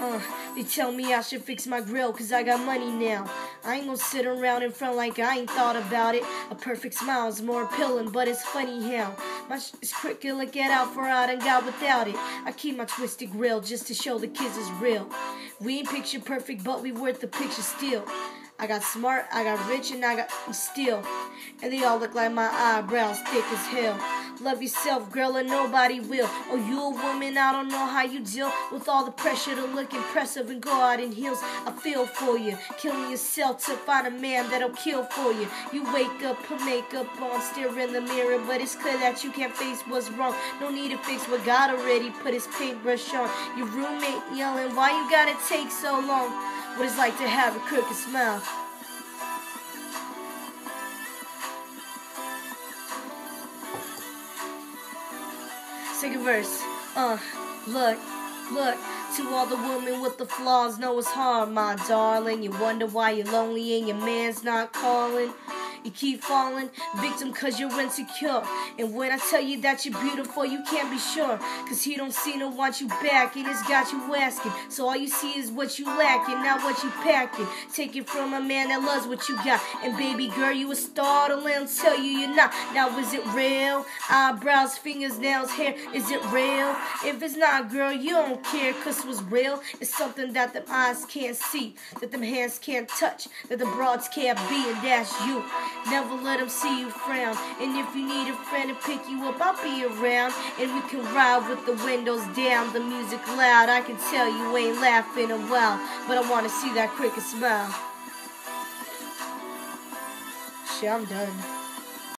Uh, they tell me I should fix my grill cause I got money now. I ain't gonna sit around in front like I ain't thought about it. A perfect smile's more appealing, but it's funny how my sh- is quick to look get out for I done got without it. I keep my twisted grill just to show the kids it's real. We ain't picture perfect, but we worth the picture still. I got smart, I got rich, and I got steel. And they all look like my eyebrows thick as hell. Love yourself, girl, and nobody will. Oh, you a woman, I don't know how you deal with all the pressure to look impressive and go out in heels. I feel for you. Killing yourself to find a man that'll kill for you. You wake up, put makeup on, stare in the mirror, but it's clear that you can't face what's wrong. No need to fix what God already put his paintbrush on. Your roommate yelling, why you gotta take so long? What it's like to have a crooked smile. Second verse. Uh, look, look. To all the women with the flaws, know it's hard, my darling. You wonder why you're lonely and your man's not calling. You keep falling victim cause you're insecure. And when I tell you that you're beautiful, you can't be sure. Cause he don't seem to want you back and it's got you asking. So all you see is what you lacking, not what you packing. Take it from a man that loves what you got. And baby girl, you a startling, tell you you're not. Now is it real? Eyebrows, fingers, nails, hair, is it real? If it's not, girl, you don't care cause what's real is something that them eyes can't see, that them hands can't touch, that the broads can't be, and that's you. Never let them see you frown. And if you need a friend to pick you up, I'll be around. And we can ride with the windows down, the music loud. I can tell you ain't laughing a while, but I wanna see that cricket smile. Shit, I'm done.